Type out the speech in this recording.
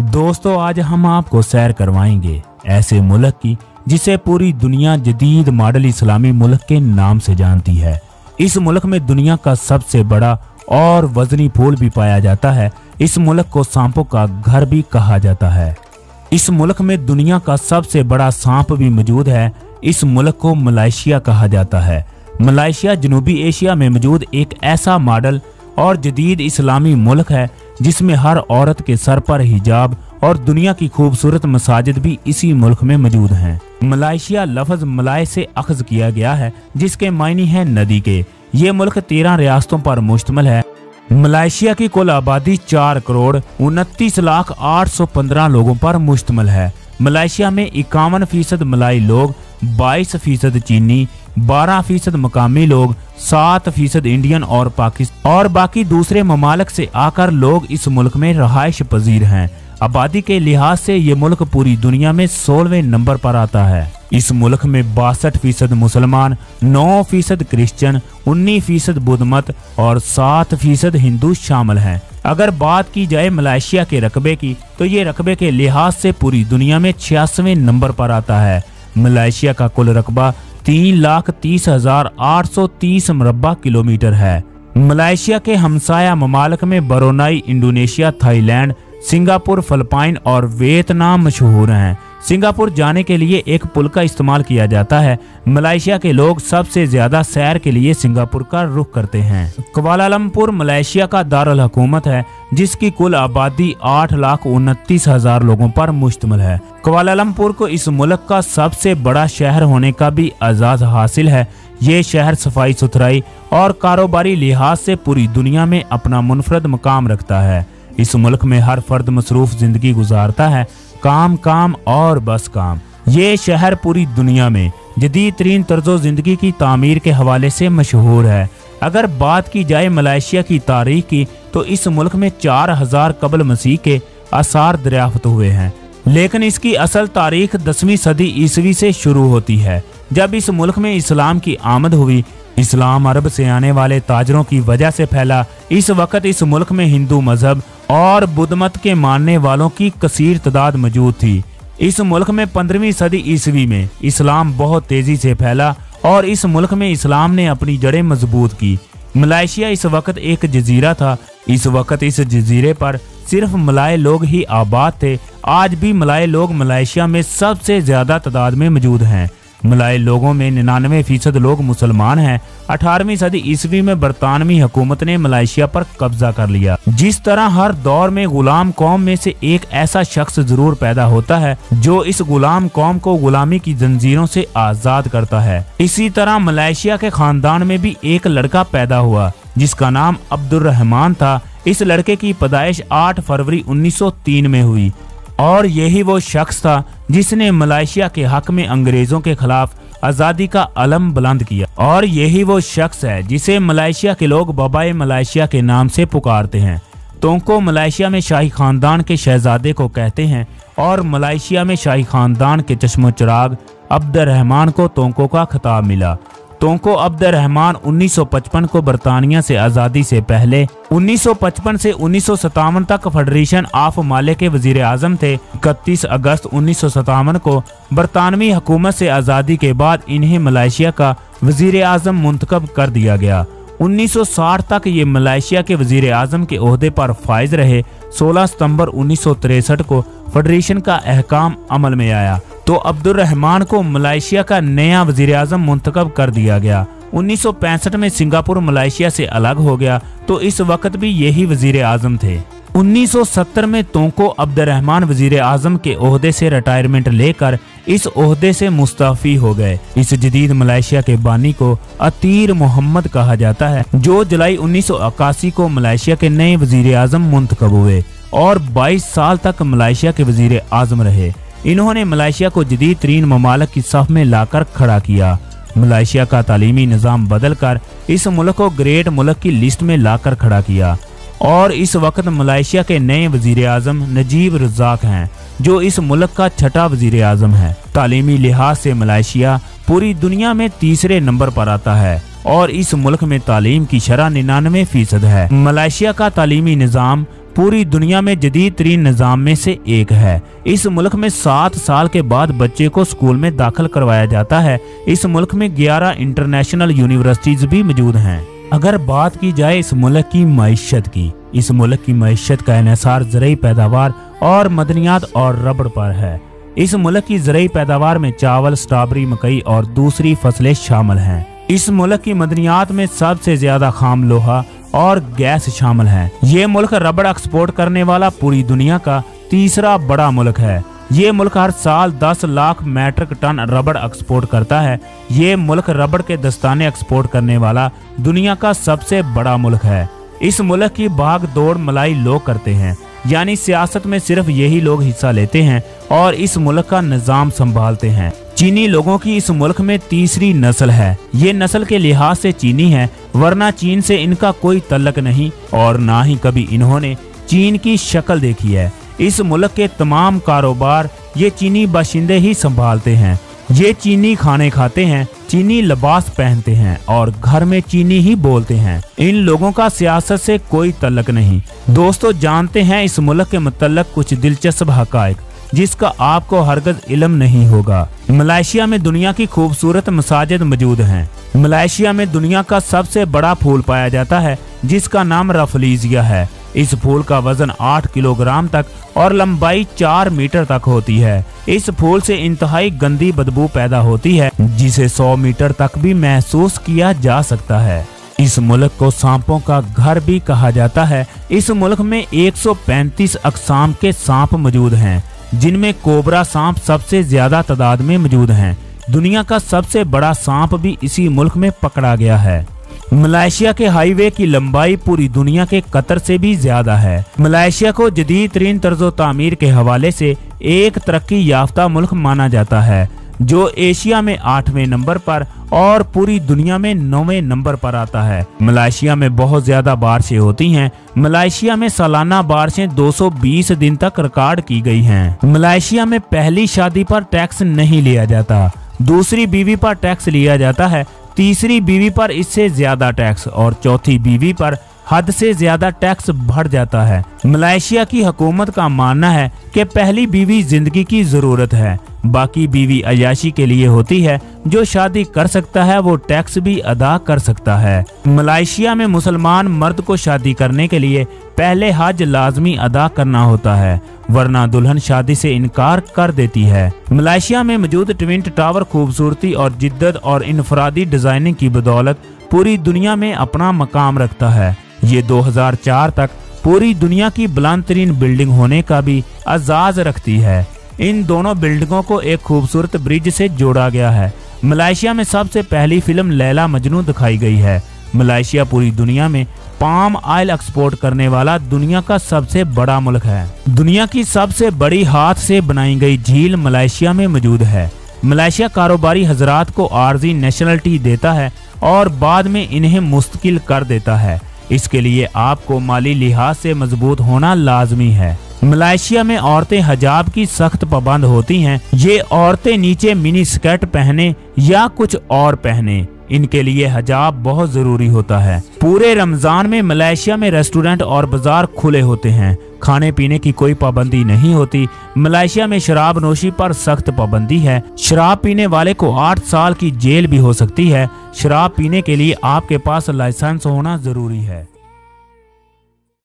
दोस्तों, आज हम आपको सैर करवाएँगे ऐसे मुल्क की, जिसे पूरी दुनिया जदीद मॉडल इस्लामी मुल्क के नाम से जानती है। इस मुल्क में दुनिया का सबसे बड़ा और वजनी फूल भी पाया जाता है। इस मुल्क को सांपों का घर भी कहा जाता है। इस मुल्क में दुनिया का सबसे बड़ा सांप भी मौजूद है। इस मुल्क को मलाइशिया कहा जाता है। मलाइशिया जनूबी एशिया में मौजूद एक ऐसा मॉडल और जदीद इस्लामी मुल्क है, जिसमें हर औरत के सर पर हिजाब और दुनिया की खूबसूरत मसाजिद भी इसी मुल्क में मौजूद हैं। मलाइशिया लफ्ज मलाय से अखज किया गया है, जिसके मायनी है नदी के। ये मुल्क तेरह रियासतों पर मुश्तमल है। मलाइशिया की कुल आबादी चार करोड़ उनतीस लाख आठ सौ पंद्रह लोगों पर मुश्तमल है। मलाइशिया में इक्यावन फ़ीसद मलाई लोग, बाईस फ़ीसद चीनी बारह फ़ीसद मकामी लोग, सात फ़ीसद इंडियन और पाकिस्तान और बाकी दूसरे ममालक से आकर लोग इस मुल्क में रहायश पजीर हैं। आबादी के लिहाज से ये मुल्क पूरी दुनिया में सोलहवें नंबर पर आता है। इस मुल्क में बासठ फ़ीसद मुसलमान, नौ फ़ीसद क्रिश्चन उन्नीस फ़ीसद बुद्ध मत और सात फ़ीसद हिंदू शामिल हैं। अगर बात की जाए मलेशिया के रकबे की तो ये रकबे के लिहाज से पूरी दुनिया में छियासवें नंबर पर आता है। मलेशिया का कुल रकबा तीन लाख तीस हज़ार आठ सौ तीस मरबा किलोमीटर है। मलेशिया के हमसाया ममालक में Brunei, Indonesia, Thailand, Singapore, Philippines और वियतनाम मशहूर हैं। सिंगापुर जाने के लिए एक पुल का इस्तेमाल किया जाता है। मलेशिया के लोग सबसे ज़्यादा सैर के लिए सिंगापुर का रुख करते हैं। कवालालमपुर मलेशिया का दारुल हुकूमत है, जिसकी कुल आबादी आठ लाख उनतीस हज़ार लोगों पर मुश्तमल है। कवालालमपुर को इस मुल्क का सबसे बड़ा शहर होने का भी आज़ाद हासिल है। ये शहर सफ़ाई सुथराई और कारोबारी लिहाज से पूरी दुनिया में अपना मुनफरद मकाम रखता है। इस मुल्क में हर फर्द मसरूफ ज़िंदगी गुजारता है। काम काम और बस काम। ये शहर पूरी दुनिया में जदीद तरीन तर्जो ज़िंदगी की तामीर के हवाले से मशहूर है। अगर बात की जाए मलेशिया की तारीख की तो इस मुल्क में चार हज़ार कबल मसीह के आसार दरियाफ्त हुए हैं। लेकिन इसकी असल तारीख दसवीं सदी ईसवी से शुरू होती है। जब इस मुल्क में इस्लाम की आमद हुई इस्लाम अरब से आने वाले ताजरों की वजह से फैला इस वक्त इस मुल्क में हिंदू मज़हब और बुद्ध मत के मानने वालों की कसीर तादाद मौजूद थी। इस मुल्क में पंद्रहवीं सदी ईस्वी में इस्लाम बहुत तेज़ी से फैला और इस मुल्क में इस्लाम ने अपनी जड़ें मज़बूत की। मलाइशिया इस वक्त एक जजीरा था। इस वक्त इस जजीरे पर सिर्फ़ मलाय लोग ही आबाद थे। आज भी मलाय लोग मलाइशिया में सबसे ज़्यादा तादाद में मौजूद हैं। मलाय लोगों में निन्यानवे फ़ीसद लोग मुसलमान हैं। अठारहवीं सदी ईस्वी में बरतानवी हुकूमत ने मलाइशिया पर कब्जा कर लिया। जिस तरह हर दौर में गुलाम कौम में से एक ऐसा शख्स ज़रूर पैदा होता है, जो इस गुलाम कौम को गुलामी की जंजीरों से आज़ाद करता है। इसी तरह मलेशिया के खानदान में भी एक लड़का पैदा हुआ, जिसका नाम अब्दुल रहमान था। इस लड़के की पैदाइश 8 फरवरी 1903 में हुई। और यही वो शख्स था जिसने मलाइशिया के हक में अंग्रेज़ों के खिलाफ आज़ादी का अलम बुलंद किया। और यही वो शख्स है जिसे मलाइशिया के लोग बबाए मलाइशिया के नाम से पुकारते हैं। तोंको मलाइशिया में शाही खानदान के शहजादे को कहते हैं और मलाइशिया में शाही खानदान के चश्मो चिराग अब्दुल रहमान को तोंको का खिताब मिला। तोंको अब्दुल रहमान 1955 को बरतानिया से आज़ादी से पहले 1955 से उन्नीस सौ सतावन तक फेडरेशन ऑफ़ माले के वज़ीर आज़म थे। इकतीस अगस्त उन्नीस सौ सतावन को बरतानवी हुकूमत से आज़ादी के बाद इन्हें मलाइशिया का वज़ीर आज़म मुंतखब कर दिया गया। 1960 तक ये मलाइशिया के वज़ीर आज़म के अहदे पर फायज रहे। 16 सितंबर उन्नीस को फेडरेशन का अहकाम अमल में आया। तो अब्दुल रहमान को मलाइशिया का नया वज़ीर आज़म मुंतखब कर दिया गया। 1965 में सिंगापुर, मलाइशिया से अलग हो गया तो इस वक्त भी यही वज़ीर आज़म थे 1970 में तोंको अब्दुलरहमान वज़ीर आज़म के ओहदे से रिटायरमेंट लेकर इस ओहदे से मुस्तफ़ी हो गए। इस जदीद मलेशिया के बानी को अतीर मोहम्मद कहा जाता है, जो जुलाई उन्नीस को मलेशिया के नए वज़ीर आज़म मुंतखब हुए और 22 साल तक मलेशिया के वज़ीर आज़म रहे। इन्होंने मलेशिया को जदीद तरीन ममालक की सफ में लाकर खड़ा किया। मलेशिया का तालीमी निज़ाम बदल कर इस मुल्क को ग्रेट मुल्क की लिस्ट में लाकर खड़ा किया। और इस वक्त मलेशिया के नए वज़ीर आज़म नजीब रजाक हैं, जो इस मुल्क का छठा वज़ीर आज़म है। तालीमी लिहाज से मलेशिया पूरी दुनिया में तीसरे नंबर पर आता है और इस मुल्क में तालीम की शरह निन्यानवे फ़ीसद है। मलेशिया का तालीमी निज़ाम पूरी दुनिया में जदीद तरीन निज़ाम में से एक है। इस मुल्क में सात साल के बाद बच्चे को स्कूल में दाखिल करवाया जाता है। इस मुल्क में ग्यारह इंटरनेशनल यूनिवर्सिटीज भी मौजूद हैं। अगर बात की जाए इस मुल्क की मीशत की, इस मुल्क की मीशत का इसार ज़रिए पैदावार और मदनियात और रबड़ पर है। इस मुल्क की ज़रिए पैदावार में चावल, स्ट्रॉबेरी, मकई और दूसरी फ़सलें शामिल हैं। इस मुल्क की मदनियात में सबसे ज़्यादा खाम लोहा और गैस शामिल है। ये मुल्क रबड़ एक्सपोर्ट करने वाला पूरी दुनिया का तीसरा बड़ा मुल्क है। ये मुल्क हर साल 10 लाख मैट्रिक टन रबड़ एक्सपोर्ट करता है। ये मुल्क रबड़ के दस्ताने एक्सपोर्ट करने वाला दुनिया का सबसे बड़ा मुल्क है। इस मुल्क की भाग दौड़ मलाई लोग करते हैं। यानी सियासत में सिर्फ़ यही लोग हिस्सा लेते हैं और इस मुल्क का निज़ाम संभालते हैं। चीनी लोगों की इस मुल्क में तीसरी नस्ल है। ये नस्ल के लिहाज से चीनी है, वरना चीन से इनका कोई तलक नहीं, और ना ही कभी इन्होंने चीन की शक्ल देखी है। इस मुल्क के तमाम कारोबार ये चीनी बाशिंदे ही संभालते हैं। ये चीनी खाने खाते हैं, चीनी लिबास पहनते हैं, और घर में चीनी ही बोलते हैं। इन लोगों का सियासत से कोई तल्लक नहीं। दोस्तों, जानते हैं इस मुल्क के मतलब कुछ दिलचस्प हकायक। जिसका आपको हरगज इलम नहीं होगा। मलेशिया में दुनिया की खूबसूरत मसाजिद मौजूद हैं। मलेशिया में दुनिया का सबसे बड़ा फूल पाया जाता है, जिसका नाम रफलीजिया है। इस फूल का वज़न 8 किलोग्राम तक और लंबाई 4 मीटर तक होती है। इस फूल से इंतहाई गंदी बदबू पैदा होती है, जिसे 100 मीटर तक भी महसूस किया जा सकता है। इस मुल्क को सांपों का घर भी कहा जाता है। इस मुल्क में 135 अकसाम के सांप मौजूद हैं। जिनमें कोबरा सांप सबसे ज़्यादा तादाद में मौजूद हैं। दुनिया का सबसे बड़ा सांप भी इसी मुल्क में पकड़ा गया है। मलाइशिया के हाईवे की लंबाई पूरी दुनिया के कतर से भी ज़्यादा है। मलाइशिया को जदीद तरीन तर्जो तमीर के हवाले से एक तरक्की याफ्ता मुल्क माना जाता है। जो एशिया में आठवें नंबर पर और पूरी दुनिया में नौवे नंबर पर आता है। मलाइशिया में बहुत ज़्यादा बारिशें होती हैं। मलाइशिया में सालाना बारिशें 220 दिन तक रिकॉर्ड की गई हैं। मलाइशिया में पहली शादी पर टैक्स नहीं लिया जाता। दूसरी बीवी पर टैक्स लिया जाता है। तीसरी बीवी पर इससे ज़्यादा टैक्स और चौथी बीवी पर हद से ज़्यादा टैक्स बढ़ जाता है। मलेशिया की हुकूमत का मानना है कि पहली बीवी ज़िंदगी की ज़रूरत है। बाकी बीवी अयाशी के लिए होती है। जो शादी कर सकता है, वो टैक्स भी अदा कर सकता है। मलेशिया में मुसलमान मर्द को शादी करने के लिए पहले हज लाजमी अदा करना होता है, वरना दुल्हन शादी से इनकार कर देती है। मलेशिया में मौजूद ट्विंट टावर खूबसूरती और जिद्दत और इनफरादी डिज़ाइनिंग की बदौलत पूरी दुनिया में अपना मकाम रखता है। ये 2004 तक पूरी दुनिया की बुलंद बिल्डिंग होने का भी आजाज रखती है। इन दोनों बिल्डिंगों को एक खूबसूरत ब्रिज से जोड़ा गया है। मलेशिया में सबसे पहली फ़िल्म लैला मजनू दिखाई गई है। मलेशिया पूरी दुनिया में पाम ऑयल एक्सपोर्ट करने वाला दुनिया का सबसे बड़ा मुल्क है। दुनिया की सबसे बड़ी हाथ से बनाई गई झील मलेशिया में मौजूद है। मलेशिया कारोबारी हजरात को आर्जी नेशनलिटी देता है और बाद में इन्हें मुस्तकिल कर देता है। इसके लिए आपको माली लिहाज से मज़बूत होना लाजमी है। मलेशिया में औरतें हजाब की सख्त पाबंद होती हैं। ये औरतें नीचे मिनी स्कर्ट पहने या कुछ और पहने। इनके लिए हजाब बहुत ज़रूरी होता है। पूरे रमज़ान में मलेशिया में रेस्टोरेंट और बाज़ार खुले होते हैं। खाने पीने की कोई पाबंदी नहीं होती। मलेशिया में शराब नोशी पर सख्त पाबंदी है। शराब पीने वाले को आठ साल की जेल भी हो सकती है। शराब पीने के लिए आपके पास लाइसेंस होना ज़रूरी है।